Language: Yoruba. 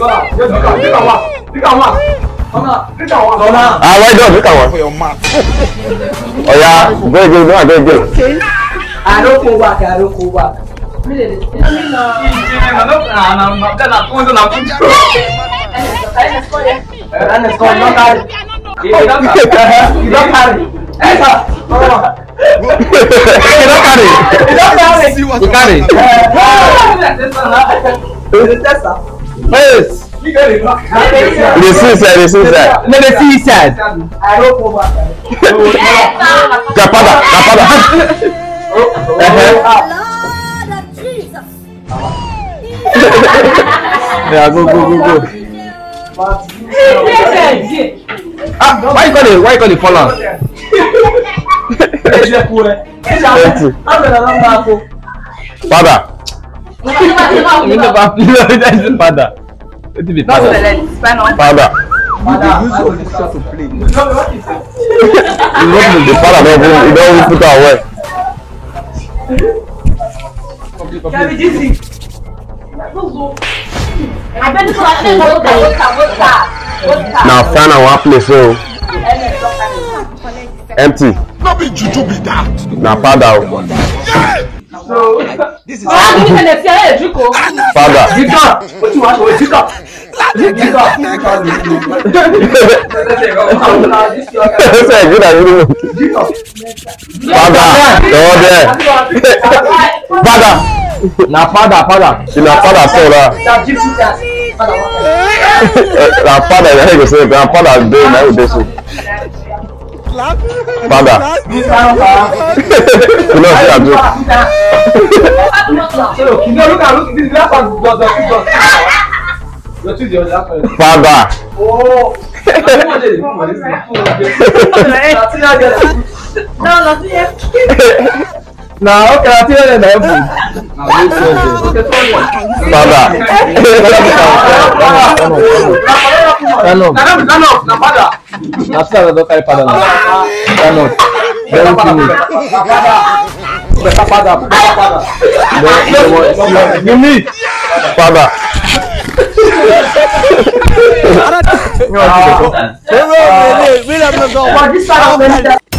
àwọn ẹjọ́ mi kà wọ́n. ọ̀ya bẹ́ẹ̀ jẹ́ ìgbọ́n àbẹ́ jẹ́. àròkò wà kí àròkò wà. Ikari. Ikari. Ikari. Yes. They suicide, they suicide. No, they suicide. Kapada, kapada. Yeah, go, go, go, go. ah, why you call it? Why you call it fall out? Father èmi náà bá fi lọ ẹ ṣe padà ó ti bì padà padà. The use of this shot to play. You don't need the father, no, you don't put her away. Can we just see? na find our place o empty na padà o. This is. Ọ̀rá mi nílẹ̀ fi ayé ìdúkọ. Fada. Jìkà o ti wá sọ̀rọ̀ jìkà. Jìkà. Ṣé ìgbìnà yìí ló? Fada. Lọ́wọ́ bẹ́ẹ̀. Fada. Na fada fada. Ṣé na fada sọ̀rọ̀? Na fada yẹn kò sí grandfather day na yóò dé so. Father. kí ló ṣe àjọ. padà. na ok na three hundred na every. padà stand up na stand up na father na stand up don carry father na stand up very timid better father better father no you need father. Ara, no, no, no, no, no, no, no, no, no, no,